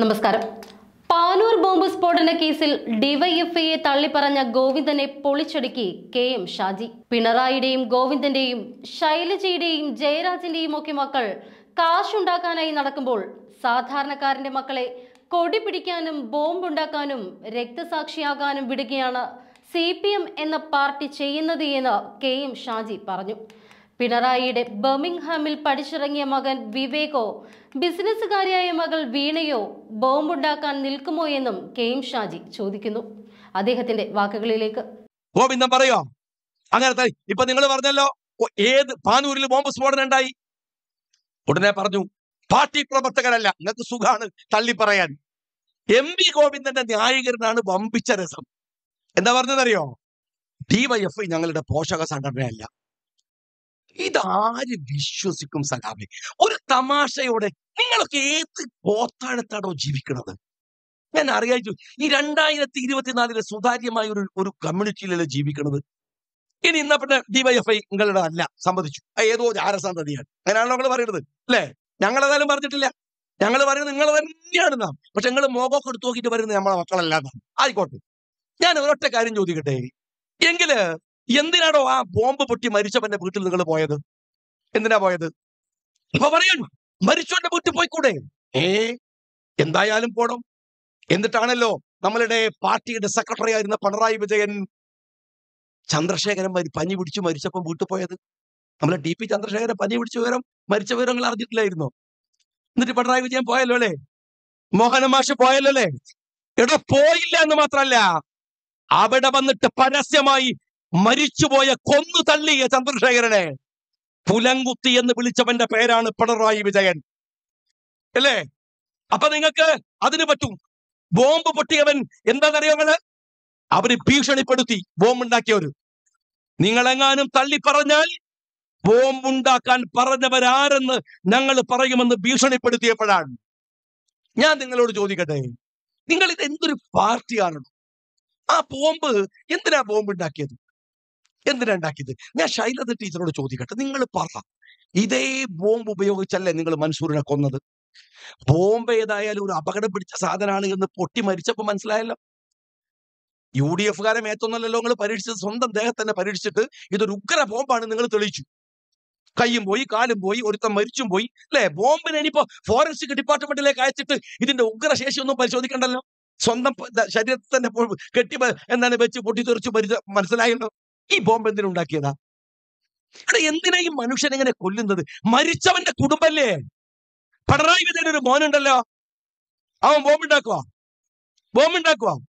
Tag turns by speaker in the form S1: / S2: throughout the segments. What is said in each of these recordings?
S1: നമസ്കാരം. പാനൂർ ബോംബ് സ്ഫോടന കേസിൽ ഡിവൈഎഫ്ഐയെ തള്ളിപ്പറഞ്ഞ ഗോവിന്ദനെ പൊളിച്ചടുക്കി കെ എം ഷാജി. പിണറായിയുടെയും ഗോവിന്ദന്റെയും ശൈലജയുടെയും ജയരാജിന്റെയും ഒക്കെ മക്കൾ കാശുണ്ടാക്കാനായി നടക്കുമ്പോൾ സാധാരണക്കാരന്റെ മക്കളെ കൊടി പിടിക്കാനും ബോംബുണ്ടാക്കാനും രക്തസാക്ഷിയാകാനും വിടുകയാണ് സി പി എം എന്ന പാർട്ടി ചെയ്യുന്നത് എന്ന് കെ എം ഷാജി പറഞ്ഞു. പിണറായിയുടെ ബർമിംഗ്ഹാമിൽ പഠിച്ചിറങ്ങിയ മകൻ വിവേകോ ബിസിനസ്സുകാരിയായ മകൾ വീണയോ ബോംബുണ്ടാക്കാൻ നിൽക്കുമോ എന്നും കെ എം ഷാജി ചോദിക്കുന്നു. അദ്ദേഹത്തിന്റെ വാക്കുകളിലേക്ക്.
S2: ഗോവിന്ദം പറയോ? അങ്ങനത്തെ ഇപ്പൊ നിങ്ങൾ പറഞ്ഞല്ലോ ഏത് പാനൂരിൽ ബോംബ് സ്ഫോടനം ഉണ്ടായി? ഉടനെ പറഞ്ഞു പാർട്ടി പ്രവർത്തകരല്ല നിങ്ങൾക്ക് സുഖാണ് തള്ളി പറയാൻ. എം വി ഗോവിന്ദന്റെ ന്യായീകരനാണ് വമ്പിച്ച രസം. എന്താ പറഞ്ഞതറിയോ എഫ് ഞങ്ങളുടെ പോഷക സംഘടനയല്ല. ഇതാര് വിശ്വസിക്കും സഖാബെ ഒരു തമാശയോടെ നിങ്ങളൊക്കെ ഏത് പോത്താഴത്താണോ ജീവിക്കുന്നത് ഞാൻ അറിയാച്ചു ഈ രണ്ടായിരത്തി ഇരുപത്തിനാലിലെ സുതാര്യമായ ഒരു ഒരു കമ്മ്യൂണിറ്റിയിലല്ലേ ജീവിക്കുന്നത് ഇനി ഇന്ന പിന്നെ ഡിവൈഎഫ്ഐ നിങ്ങളുടെ അല്ല അത് ഏതോ ജാരസന്തതിയാണ് അങ്ങനെയാണല്ലോ നമ്മൾ പറയുന്നത് അല്ലേ? ഞങ്ങളേതായാലും പറഞ്ഞിട്ടില്ല. ഞങ്ങൾ പറയുന്നത് നിങ്ങൾ തന്നെയാണ് നാം. പക്ഷെ നിങ്ങൾ മോകമൊക്കെ എടുത്തു നോക്കിയിട്ട് പറയുന്നത് നമ്മളെ മക്കളല്ല നാം ആയിക്കോട്ടെ. ഞാൻ ഒരൊറ്റ കാര്യം ചോദിക്കട്ടെ? എങ്കിൽ എന്തിനാണോ ആ ബോംബ് പൊട്ടി മരിച്ചവന്റെ വീട്ടിൽ നിങ്ങൾ പോയത്? എന്തിനാ പോയത്? അപ്പൊ പറയണം മരിച്ചവന്റെ വീട്ടിൽ പോയിക്കൂടെ? ഏ എന്തായാലും പോണം. എന്നിട്ടാണല്ലോ നമ്മളുടെ പാർട്ടിയുടെ സെക്രട്ടറി ആയിരുന്ന പിണറായി വിജയൻ ചന്ദ്രശേഖരൻ പനി പിടിച്ചു മരിച്ചപ്പോൾ വീട്ടിൽ പോയത്? നമ്മളെ ഡി പി ചന്ദ്രശേഖരൻ പനി പിടിച്ച വിവരം മരിച്ച വിവരങ്ങൾ അറിഞ്ഞിട്ടില്ലായിരുന്നോ? എന്നിട്ട് പിണറായി വിജയൻ പോയല്ലോ അല്ലേ? മോഹന മാഷ് പോയല്ലോ അല്ലേ? എടാ പോയില്ല എന്ന് മാത്രല്ല. അവിടെ വന്നിട്ട് പരസ്യമായി മരിച്ചുപോയ കൊന്നു തള്ളിയ ചന്ദ്രശേഖരനെ പുലങ്കുത്തി എന്ന് വിളിച്ചവന്റെ പേരാണ് പിണറായി വിജയൻ. അല്ലേ? അപ്പൊ നിങ്ങൾക്ക് അതിന് പറ്റും. ബോംബ് പൊട്ടിയവൻ എന്താണെന്നറിയോ നിങ്ങൾ അവർ ഭീഷണിപ്പെടുത്തി ബോംബ് ഉണ്ടാക്കിയവര് നിങ്ങളെങ്ങാനും തള്ളി പറഞ്ഞാൽ ബോംബ് ഉണ്ടാക്കാൻ പറഞ്ഞവരാരെന്ന് ഞങ്ങൾ പറയുമെന്ന് ഭീഷണിപ്പെടുത്തിയപ്പോഴാണ്. ഞാൻ നിങ്ങളോട് ചോദിക്കട്ടെ? നിങ്ങൾ ഇത് എന്തൊരു പാർട്ടിയാണ് ആ ബോംബ് എന്തിനാ ബോംബ് ഉണ്ടാക്കിയത് എന്തിനാ ഉണ്ടാക്കിയത്? ഞാൻ ശൈലത ടീച്ചറോട് ചോദിക്കട്ടെ നിങ്ങൾ പറ. ഇതേ ബോംബ് ഉപയോഗിച്ചല്ലേ നിങ്ങൾ മൻസൂറിനെ കൊന്നത്? ബോംബ് ഏതായാലും ഒരു അപകടം പിടിച്ച സാധനമാണ് എന്ന് പൊട്ടി മരിച്ചപ്പോ മനസ്സിലായല്ലോ? യു ഡി എഫുകാരെ മേത്തൊന്നല്ലല്ലോ നിങ്ങൾ പരീക്ഷിച്ചത്. സ്വന്തം ദേഹത്തന്നെ പരീക്ഷിച്ചിട്ട് ഇതൊരു ഉഗ്ര ബോംബാണ് നിങ്ങൾ തെളിയിച്ചു. കൈയും പോയി കാലും പോയി ഒരുത്തം മരിച്ചും പോയി. അല്ലെ? ബോംബിനെ ഇനിയിപ്പോ ഫോറൻസിക് ഡിപ്പാർട്ട്മെന്റിലേക്ക് അയച്ചിട്ട് ഇതിന്റെ ഉഗ്രശേഷി ഒന്നും പരിശോധിക്കണ്ടല്ലോ? സ്വന്തം ശരീരത്തിൽ തന്നെ കെട്ടി എന്താണ് വെച്ച് പൊട്ടിത്തെറിച്ച് മരിച്ച മനസ്സിലായല്ലോ? ഈ ബോംബ് എന്തിനുണ്ടാക്കിയതാ ഇവിടെ എന്തിനാ ഈ മനുഷ്യൻ ഇങ്ങനെ കൊല്ലുന്നത്? മരിച്ചവന്റെ കുടുംബല്ലേ? പിണറായി വിജയൻ ഒരു മോനുണ്ടല്ലോ. അവൻ ബോംബുണ്ടാക്കുക ബോംബുണ്ടാക്കുക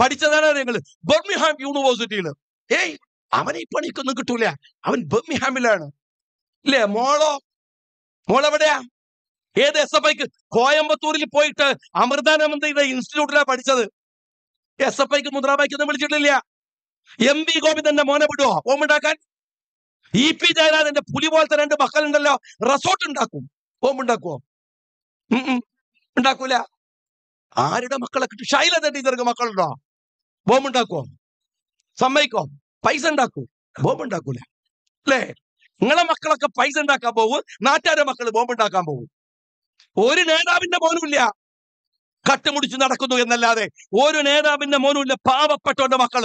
S2: പഠിച്ചതാണ് നിങ്ങൾ? ബർമിഹാം യൂണിവേഴ്സിറ്റിയിൽ ഏയ് അവനെ ഈ പണിക്കൊന്നും കിട്ടൂല. അവൻ ബർമിഹാമിലാണ്. ഇല്ലേ മോളോ? മോളെവിടെയാ? ഏത് എസ് എഫ് ഐക്ക്? കോയമ്പത്തൂരിൽ പോയിട്ട് അമൃതാനന്ദയുടെ ഇൻസ്റ്റിറ്റ്യൂട്ടിലാണ് പഠിച്ചത്. എസ് എഫ് ഐക്ക് മുദ്രാവാക്യൊന്നും വിളിച്ചിട്ടില്ല. എം വി ഗോവിന്ദന്റെ മോനെ വിടുവോ? ബോംബുണ്ടാക്കാൻ ഇ പി ജയരാജന്റെ പുലി പോലത്തെ രണ്ട് മക്കളുണ്ടല്ലോ റിസോർട്ട് ഉണ്ടാക്കും. ബോംബുണ്ടാക്കുവോ. ഉണ്ടാക്കൂല. ആരുടെ മക്കളെ കിട്ടും? ശൈലജ ടീച്ചർക്ക് മക്കളുണ്ടോ? ബോംബുണ്ടാക്കുവോ സമ്മതിക്കോ? പൈസ ഉണ്ടാക്കൂ. ബോംബ് ഉണ്ടാക്കൂല. അല്ലേ? നിങ്ങളെ മക്കളൊക്കെ പൈസ ഉണ്ടാക്കാൻ പോകും നാട്ടുകാരുടെ മക്കൾ ബോംബ് ഉണ്ടാക്കാൻ പോകും ഒരു നേതാവിന്റെ മോനുമില്ല കട്ടുമുടിച്ച് നടക്കുന്നു എന്നല്ലാതെ ഒരു നേതാവിന്റെ മോനുമില്ല പാവപ്പെട്ടവന്റെ മക്കൾ.